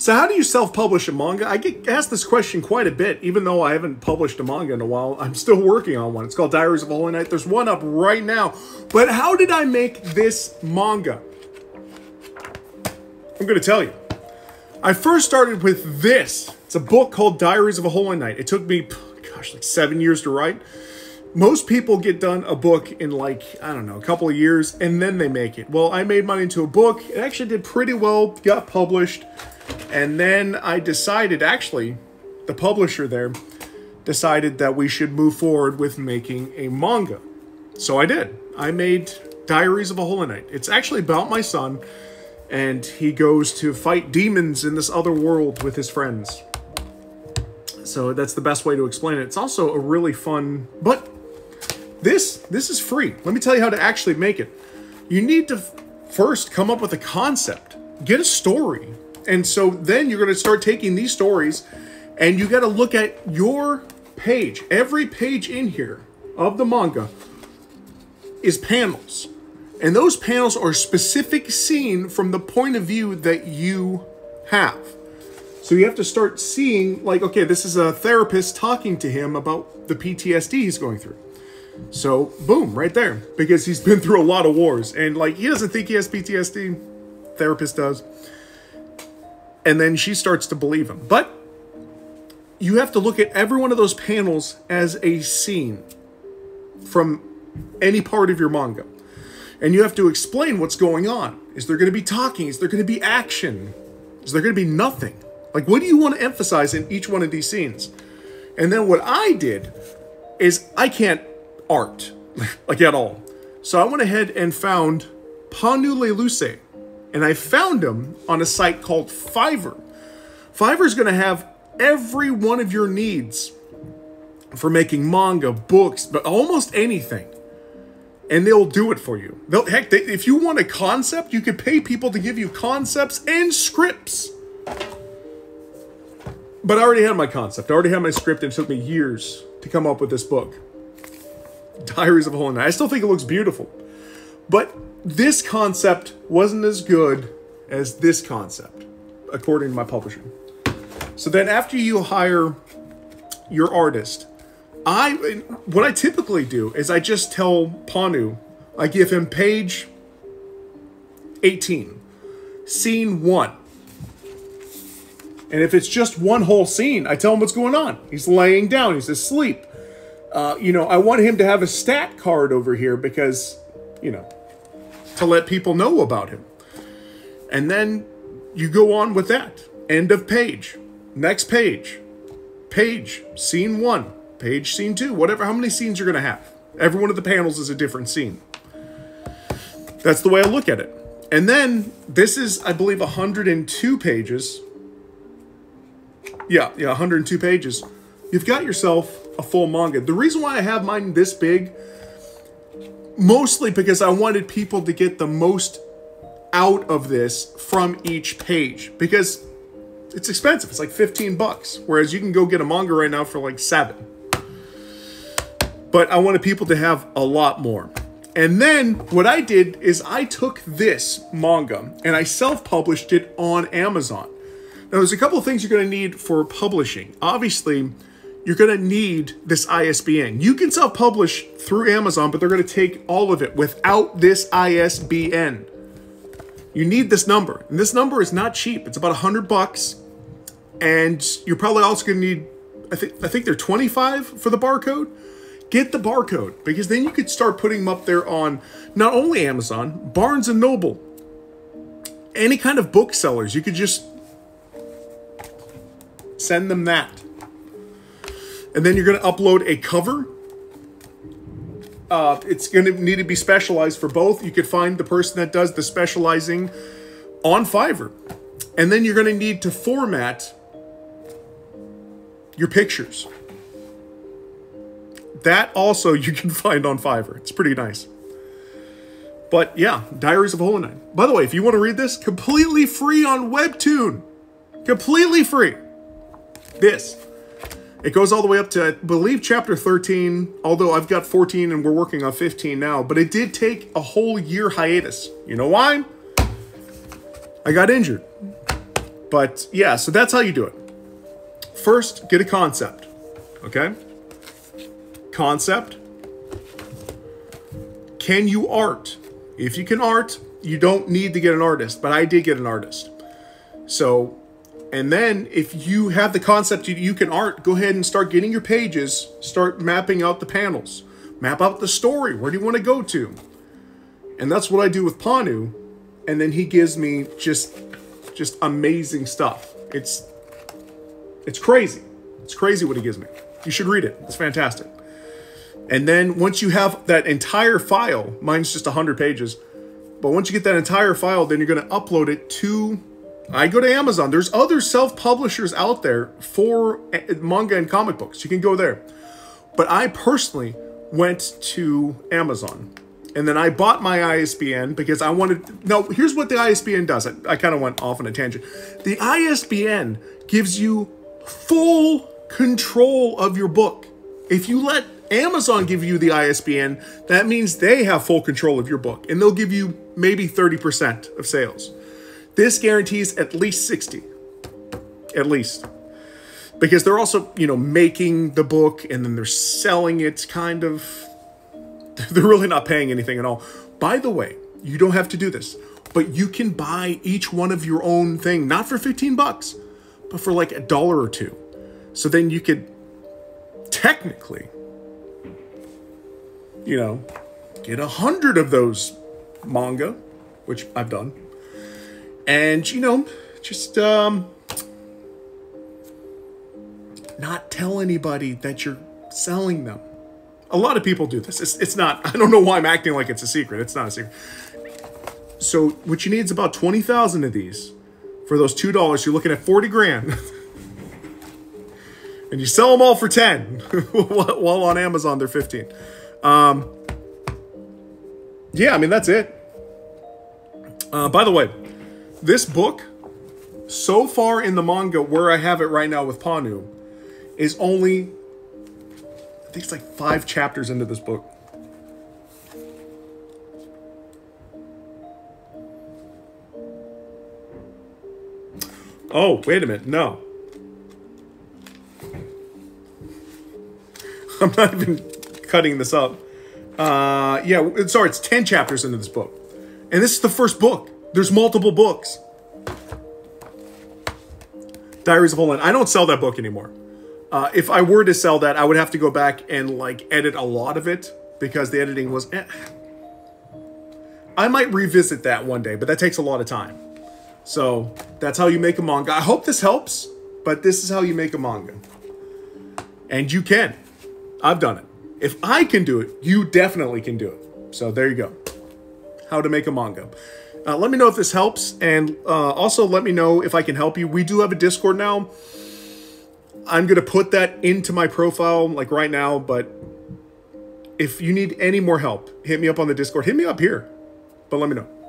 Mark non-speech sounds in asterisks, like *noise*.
So how do you self-publish a manga? I get asked this question quite a bit, even though I haven't published a manga in a while. I'm still working on one. It's called Diaries of a Holy Night. There's one up right now. But how did I make this manga? I'm going to tell you. I first started with this. It's a book called Diaries of a Holy Night. It took me, gosh, like seven years to write. Most people get done a book in like, I don't know, a couple of years, and then they make it. Well, I made mine into a book. It actually did pretty well, got published. And then I decided, actually, the publisher there decided that we should move forward with making a manga. So I did. I made Diaries of a Holy Knight. It's actually about my son, and he goes to fight demons in this other world with his friends. So that's the best way to explain it. It's also a really fun, but this this is free. Let me tell you how to actually make it. You need to first come up with a concept, get a story, and so then you're going to start taking these stories, and you got to look at your page. Every page in here of the manga is panels. And those panels are specific scene from the point of view that you have. So you have to start seeing, like, okay, this is a therapist talking to him about the PTSD he's going through. So, boom, right there. Because he's been through a lot of wars. And, like, he doesn't think he has PTSD. Therapist does. And then she starts to believe him. But you have to look at every one of those panels as a scene from any part of your manga. And you have to explain what's going on. Is there going to be talking? Is there going to be action? Is there going to be nothing? Like, what do you want to emphasize in each one of these scenes? And then what I did is I can't art, *laughs* like at all. So I went ahead and found Panu Leluce, and I found them on a site called Fiverr. Fiverr is going to have every one of your needs for making manga, books, but almost anything. And they'll do it for you. They'll, heck, they, if you want a concept, you could pay people to give you concepts and scripts. But I already had my concept. I already had my script, and it took me years to come up with this book. Diaries of a Holy Night. I still think it looks beautiful. But this concept wasn't as good as this concept, according to my publisher. So then after you hire your artist, I what I typically do is I just tell Panu, I give him page 18, scene 1. And if it's just one whole scene, I tell him what's going on. He's laying down, he's asleep. Uh, you know, I want him to have a stat card over here because, you know, to let people know about him. And then you go on with that. End of page. Next page. Page. Scene one. Page, scene two. Whatever, how many scenes you're going to have. Every one of the panels is a different scene. That's the way I look at it. And then this is, I believe, 102 pages. Yeah, yeah, 102 pages. You've got yourself a full manga. The reason why I have mine this big, mostly because I wanted people to get the most out of this from each page because it's expensive. It's like 15 bucks, whereas you can go get a manga right now for like seven. But I wanted people to have a lot more. And then what I did is I took this manga and I self-published it on Amazon. Now there's a couple of things you're going to need for publishing. Obviously, you're going to need this ISBN. You can self-publish through Amazon, but they're going to take all of it without this ISBN. You need this number. And this number is not cheap. It's about 100 bucks. And you're probably also going to need I think I think they're 25 for the barcode. Get the barcode because then you could start putting them up there on not only Amazon, Barnes and Noble, any kind of booksellers. You could just send them that. And then you're going to upload a cover. Uh, it's going to need to be specialized for both. You could find the person that does the specializing on Fiverr. And then you're going to need to format your pictures. That also *laughs* you can find on Fiverr. It's pretty nice. But yeah, Diaries of a Night. By the way, if you want to read this, completely free on Webtoon. Completely free. This. It goes all the way up to, I believe, chapter 13, although I've got 14 and we're working on 15 now. But it did take a whole year hiatus. You know why? I got injured. But yeah, so that's how you do it. First, get a concept. Okay? Concept. Can you art? If you can art, you don't need to get an artist, but I did get an artist. So, and then if you have the concept you, can art, go ahead and start getting your pages, start mapping out the panels, map out the story. Where do you want to go to? And that's what I do with Panu. And then he gives me just just amazing stuff. It's it's crazy. It's crazy what he gives me. You should read it. It's fantastic. And then once you have that entire file, mine's just 100 pages, but once you get that entire file, then you're going to upload it to I go to Amazon. There's other self-publishers out there for eh, manga and comic books. You can go there. But I personally went to Amazon. And then I bought my ISBN because I wanted. No, here's what the ISBN does. I, I kind of went off on a tangent. The ISBN gives you full control of your book. If you let Amazon give you the ISBN, that means they have full control of your book and they'll give you maybe 30% of sales. This guarantees at least 60. At least. Because they're also, you know, making the book and then they're selling it kind of *laughs* they're really not paying anything at all. By the way, you don't have to do this, but you can buy each one of your own thing, not for 15 bucks, but for like a dollar or two. So then you could technically, you know, get a hundred of those manga, which I've done. And, you know, just um not tell anybody that you're selling them. A lot of people do this. It's, it's not, *laughs* I don't know why I'm acting like it's a secret. It's not a secret. So what you need is about 20,000 of these. For those $2, you're looking at 40 grand. *laughs* and you sell them all for 10. *laughs* While on Amazon, they're 15. Um, yeah, I mean, that's it. Uh, by the way, this book, so far in the manga where I have it right now with Panu, is only I think it's like five chapters into this book. Oh, wait a minute. No. *laughs* I'm not even cutting this up. Uh, yeah, sorry, it's 10 chapters into this book. And this is the first book. There's multiple books. Diaries of Hole I don't sell that book anymore. Uh, if I were to sell that, I would have to go back and like edit a lot of it because the editing was. Eh. I might revisit that one day, but that takes a lot of time. So that's how you make a manga. I hope this helps, but this is how you make a manga. And you can. I've done it. If I can do it, you definitely can do it. So there you go. How to make a manga. Uh, let me know if this helps, and uh, also let me know if I can help you. We do have a Discord now. I'm going to put that into my profile like right now, but if you need any more help, hit me up on the Discord. Hit me up here, but let me know.